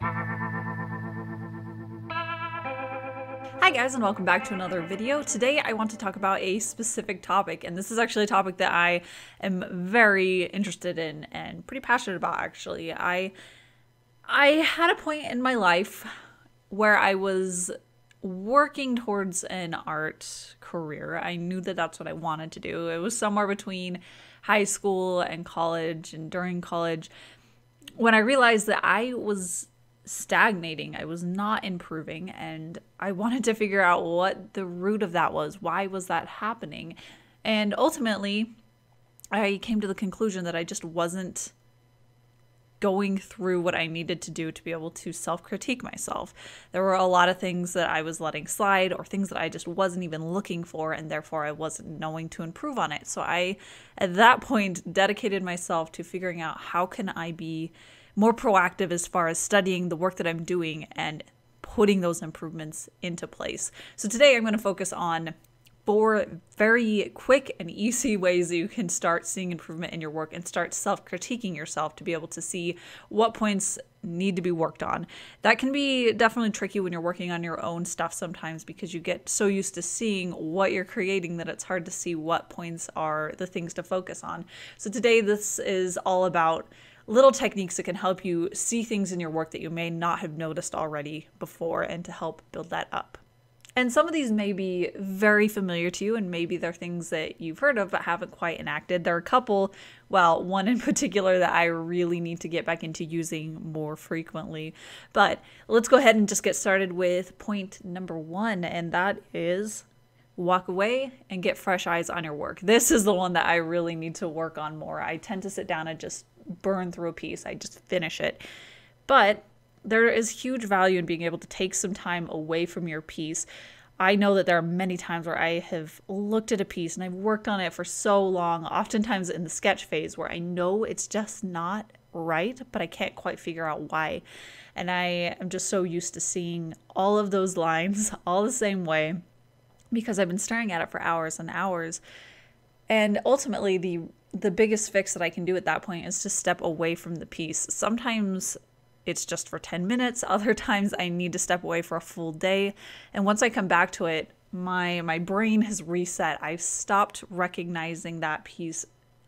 Hi guys and welcome back to another video. Today I want to talk about a specific topic and this is actually a topic that I am very interested in and pretty passionate about actually. I I had a point in my life where I was working towards an art career. I knew that that's what I wanted to do. It was somewhere between high school and college and during college when I realized that I was stagnating. I was not improving and I wanted to figure out what the root of that was. Why was that happening? And ultimately, I came to the conclusion that I just wasn't going through what I needed to do to be able to self critique myself. There were a lot of things that I was letting slide or things that I just wasn't even looking for, and therefore I wasn't knowing to improve on it. So I, at that point, dedicated myself to figuring out how can I be more proactive as far as studying the work that I'm doing and putting those improvements into place. So today I'm going to focus on four very quick and easy ways that you can start seeing improvement in your work and start self critiquing yourself to be able to see what points need to be worked on. That can be definitely tricky when you're working on your own stuff sometimes because you get so used to seeing what you're creating that it's hard to see what points are the things to focus on. So today, this is all about little techniques that can help you see things in your work that you may not have noticed already before and to help build that up. And some of these may be very familiar to you, and maybe they're things that you've heard of but haven't quite enacted. There are a couple, well, one in particular that I really need to get back into using more frequently. But let's go ahead and just get started with point number one, and that is walk away and get fresh eyes on your work. This is the one that I really need to work on more. I tend to sit down and just burn through a piece, I just finish it. But there is huge value in being able to take some time away from your piece. I know that there are many times where I have looked at a piece and I've worked on it for so long, oftentimes in the sketch phase, where I know it's just not right, but I can't quite figure out why. And I am just so used to seeing all of those lines all the same way because I've been staring at it for hours and hours. And ultimately, the the biggest fix that I can do at that point is to step away from the piece. Sometimes it's just for 10 minutes, other times I need to step away for a full day. And once I come back to it, my my brain has reset. I've stopped recognizing that piece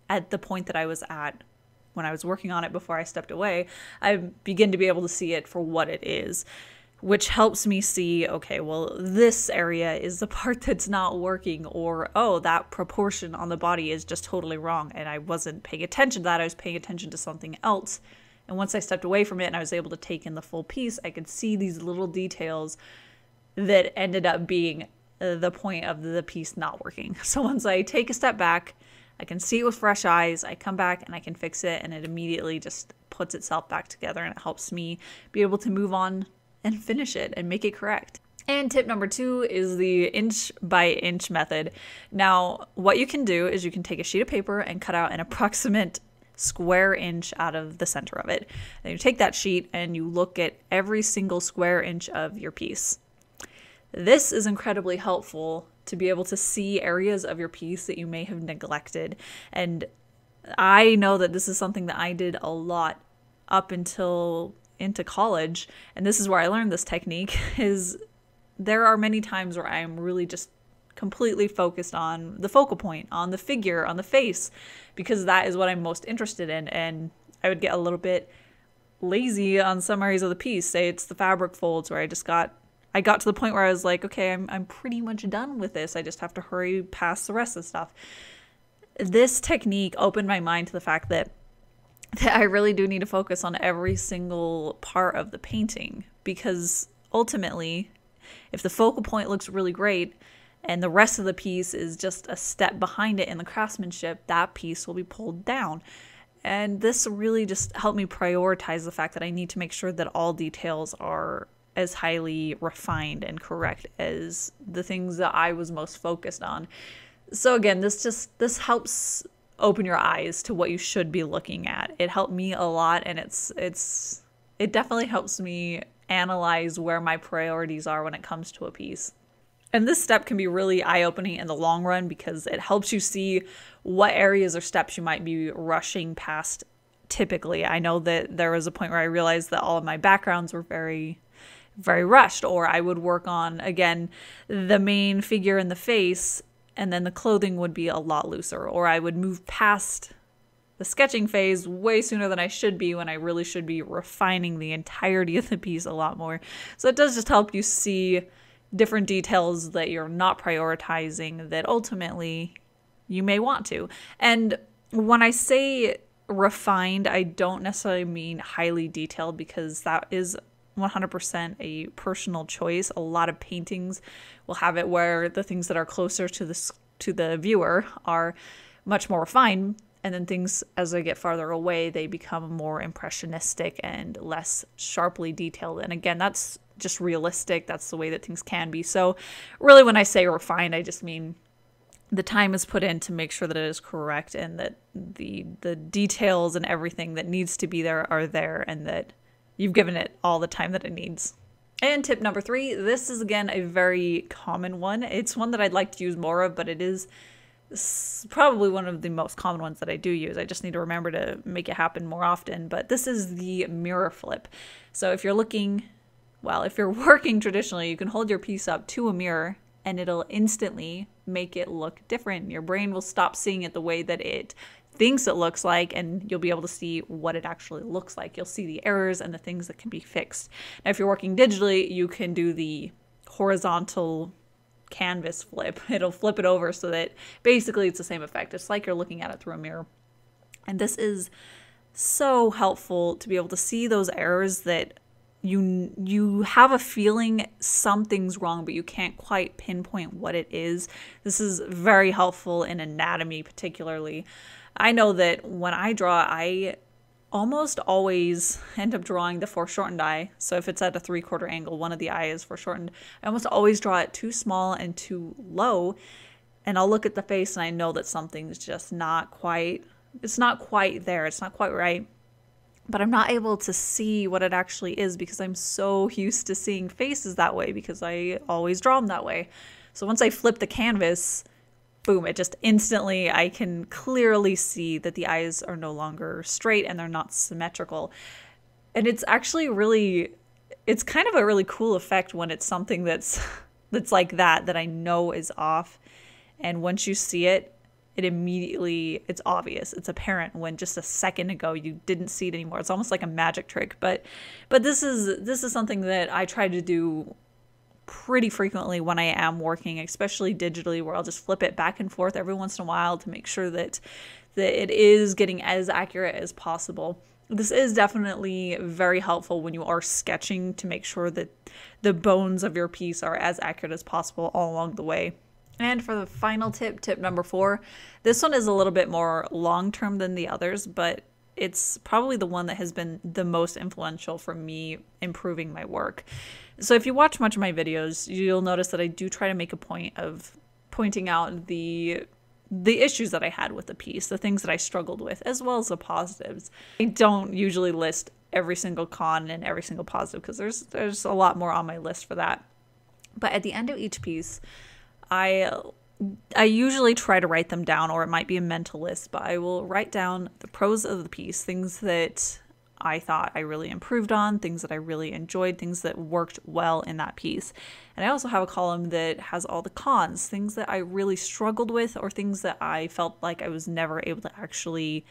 at the point that I was at when I was working on it before I stepped away. I begin to be able to see it for what it is which helps me see okay, well, this area is the part that's not working, or oh, that proportion on the body is just totally wrong. And I wasn't paying attention to that, I was paying attention to something else. And once I stepped away from it and I was able to take in the full piece, I could see these little details that ended up being uh, the point of the piece not working. So once I take a step back, I can see it with fresh eyes, I come back and I can fix it, and it immediately just puts itself back together and it helps me be able to move on and finish it and make it correct. And tip number two is the inch by inch method. Now, what you can do is you can take a sheet of paper and cut out an approximate square inch out of the center of it. And you take that sheet and you look at every single square inch of your piece. This is incredibly helpful to be able to see areas of your piece that you may have neglected. And I know that this is something that I did a lot up until into college, and this is where I learned this technique, is there are many times where I'm really just completely focused on the focal point, on the figure, on the face, because that is what I'm most interested in. And I would get a little bit lazy on some areas of the piece. Say it's the fabric folds where I just got I got to the point where I was like, okay, I'm I'm pretty much done with this. I just have to hurry past the rest of the stuff. This technique opened my mind to the fact that that I really do need to focus on every single part of the painting because ultimately, if the focal point looks really great and the rest of the piece is just a step behind it in the craftsmanship, that piece will be pulled down. And this really just helped me prioritize the fact that I need to make sure that all details are as highly refined and correct as the things that I was most focused on. So again, this just this helps open your eyes to what you should be looking at. It helped me a lot and it's it's it definitely helps me analyze where my priorities are when it comes to a piece. And this step can be really eye opening in the long run because it helps you see what areas or steps you might be rushing past typically. I know that there was a point where I realized that all of my backgrounds were very very rushed or I would work on again the main figure in the face and then the clothing would be a lot looser or I would move past the sketching phase way sooner than I should be when I really should be refining the entirety of the piece a lot more. So it does just help you see different details that you're not prioritizing that ultimately you may want to. And when I say refined, I don't necessarily mean highly detailed because that is 100% a personal choice. A lot of paintings will have it where the things that are closer to the to the viewer are much more refined and then things as they get farther away they become more impressionistic and less sharply detailed. And again that's just realistic. That's the way that things can be. So really when i say refined i just mean the time is put in to make sure that it is correct and that the the details and everything that needs to be there are there and that you've given it all the time that it needs. And tip number three this is again a very common one. It's one that I'd like to use more of, but it is probably one of the most common ones that I do use. I just need to remember to make it happen more often. But this is the mirror flip. So if you're looking, well, if you're working traditionally, you can hold your piece up to a mirror and it'll instantly make it look different. Your brain will stop seeing it the way that it thinks it looks like and you'll be able to see what it actually looks like. You'll see the errors and the things that can be fixed. Now, if you're working digitally, you can do the horizontal canvas flip. It'll flip it over so that basically it's the same effect. It's like you're looking at it through a mirror. And this is so helpful to be able to see those errors that you you have a feeling something's wrong but you can't quite pinpoint what it is. This is very helpful in anatomy particularly. I know that when I draw, I almost always end up drawing the foreshortened eye. So if it's at a three quarter angle, one of the eye is foreshortened. I almost always draw it too small and too low. And I'll look at the face and I know that something's just not quite, it's not quite there. It's not quite right. But I'm not able to see what it actually is because I'm so used to seeing faces that way because I always draw them that way. So once I flip the canvas, boom, it just instantly, I can clearly see that the eyes are no longer straight and they're not symmetrical. And it's actually really, it's kind of a really cool effect when it's something that's, that's like that, that I know is off. And once you see it, it immediately it's obvious it's apparent when just a second ago you didn't see it anymore it's almost like a magic trick but but this is this is something that i try to do pretty frequently when I am working, especially digitally, where I'll just flip it back and forth every once in a while to make sure that that it is getting as accurate as possible. This is definitely very helpful when you are sketching to make sure that the bones of your piece are as accurate as possible all along the way. And for the final tip, tip number four, this one is a little bit more long term than the others, but it's probably the one that has been the most influential for me improving my work. So if you watch much of my videos, you'll notice that I do try to make a point of pointing out the the issues that I had with the piece, the things that I struggled with, as well as the positives. I don't usually list every single con and every single positive because there's there's a lot more on my list for that. But at the end of each piece, I I usually try to write them down or it might be a mental list, but I will write down the pros of the piece, things that I thought I really improved on, things that I really enjoyed, things that worked well in that piece. And I also have a column that has all the cons, things that I really struggled with, or things that I felt like I was never able to actually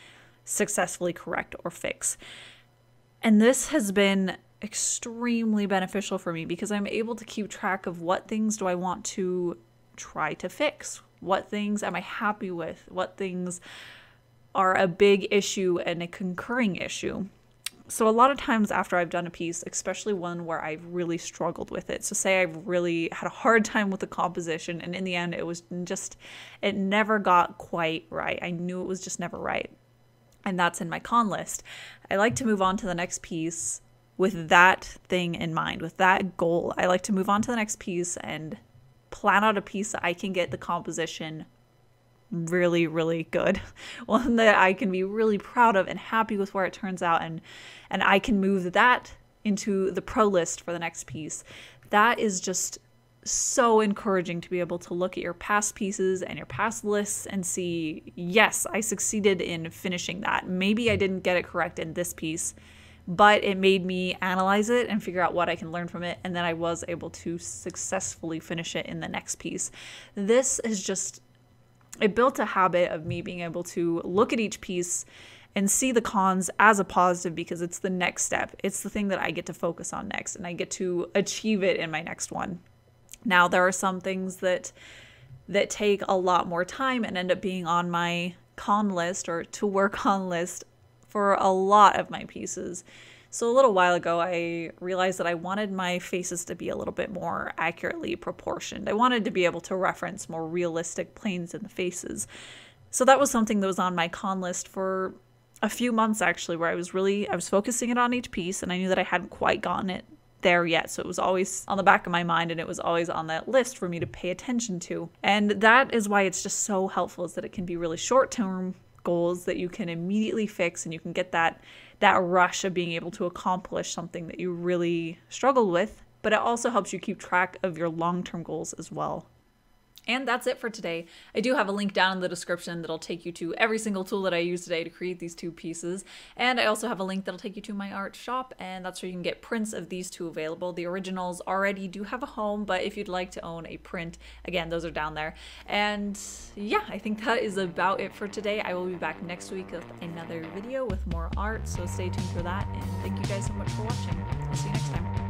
successfully correct or fix. And this has been extremely beneficial for me because I'm able to keep track of what things do I want to try to fix? What things am I happy with? What things are a big issue and a concurring issue? so a lot of times after I've done a piece, especially one where I've really struggled with it, so say I've really had a hard time with the composition and in the end it was just it never got quite right. I knew it was just never right. And that's in my con list. I like to move on to the next piece with that thing in mind, with that goal. I like to move on to the next piece and plan out a piece that I can get the composition really really good one that i can be really proud of and happy with where it turns out and and i can move that into the pro list for the next piece that is just so encouraging to be able to look at your past pieces and your past lists and see, yes, I succeeded in finishing that. Maybe I didn't get it correct in this piece, but it made me analyze it and figure out what I can learn from it. And then I was able to successfully finish it in the next piece. This is just, it built a habit of me being able to look at each piece and see the cons as a positive because it's the next step. It's the thing that I get to focus on next and I get to achieve it in my next one. Now there are some things that that take a lot more time and end up being on my con list or to work on list for a lot of my pieces. So a little while ago I realized that I wanted my faces to be a little bit more accurately proportioned. I wanted to be able to reference more realistic planes in the faces. So that was something that was on my con list for a few months actually where I was really I was focusing it on each piece and I knew that I hadn't quite gotten it there yet. So it was always on the back of my mind and it was always on that list for me to pay attention to. And that is why it's just so helpful is that it can be really short-term goals that you can immediately fix and you can get that that rush of being able to accomplish something that you really struggled with, but it also helps you keep track of your long-term goals as well. And that's it for today. I do have a link down in the description that'll take you to every single tool that I used today to create these two pieces. And I also have a link that'll take you to my art shop, and that's where you can get prints of these two available. The originals already do have a home, but if you'd like to own a print, again, those are down there. And yeah, I think that is about it for today. I will be back next week with another video with more art, so stay tuned for that. And thank you guys so much for watching. I'll see you next time.